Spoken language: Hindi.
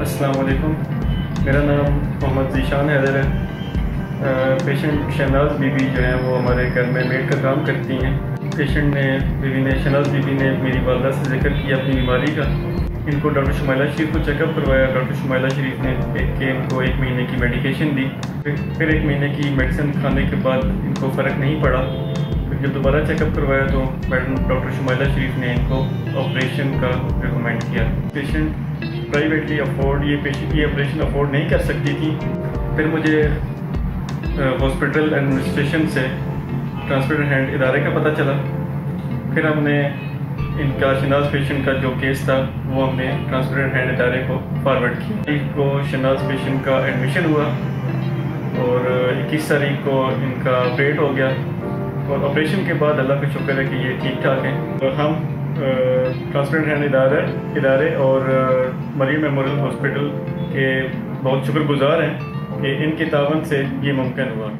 वालेकुम मेरा नाम मोहम्मद जीशान हैदर है। पेशेंट शहनाज बीबी जो है, वो हमारे घर में मेड का काम करती हैं। पेशेंट ने, बीबी ने, शहनाज बीबी ने मेरी वालदा से ज़िक्र किया अपनी बीमारी का। इनको डॉक्टर शुमाइला शरीफ को चेकअप करवाया। डॉक्टर शुमाइला शरीफ ने एक के इनको एक महीने की मेडिकेशन दी। फिर एक महीने की मेडिसिन खाने के बाद इनको फ़र्क नहीं पड़ा। जब दोबारा चेकअप करवाया तो मैडम डॉक्टर शुमाइला शरीफ ने इनको ऑपरेशन का रिकमेंड किया। पेशेंट प्राइवेटली अफोर्ड ये पेशेंट ये ऑपरेशन अफोर्ड नहीं कर सकती थी। फिर मुझे हॉस्पिटल एडमिनिस्ट्रेशन से ट्रांसपोर्ट हैंड इदारे का पता चला। फिर हमने इनका शनाज पेशेंट का जो केस था, वो हमने ट्रांसपोर्ट हैंड इदारे को फॉरवर्ड किया। को शनाज पेशेंट का एडमिशन हुआ और इक्कीस तारीख को इनका ऑपरेट हो गया। और ऑपरेशन के बाद अल्लाह का शुक्र है कि ये ठीक ठाक हैं। और हम ट्रांसपेरेंट हैंड इदारे इदारे और मरीम मेमोरियल हॉस्पिटल के बहुत शुक्रगुजार हैं कि इनकी तावन से ये मुमकिन हुआ।